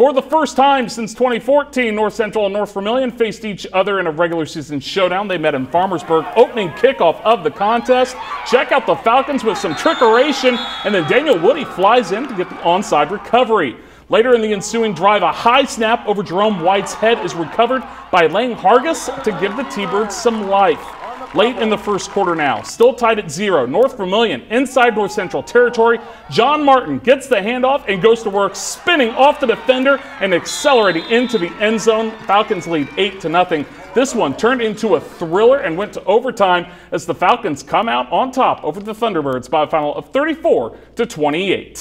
For the first time since 2014, North Central and North Vermillion faced each other in a regular season showdown. They met in Farmersburg, opening kickoff of the contest. Check out the Falcons with some trickeration, and then Daniel Woody flies in to get the onside recovery. Later in the ensuing drive, a high snap over Jerome White's head is recovered by Lang Hargis to give the T-Birds some life. Late in the first quarter now, still tied at zero. North Vermillion inside North Central territory. John Martin gets the handoff and goes to work, spinning off the defender and accelerating into the end zone. Falcons lead 8 to nothing. This one turned into a thriller and went to overtime as the Falcons come out on top over the Thunderbirds by a final of 34 to 28.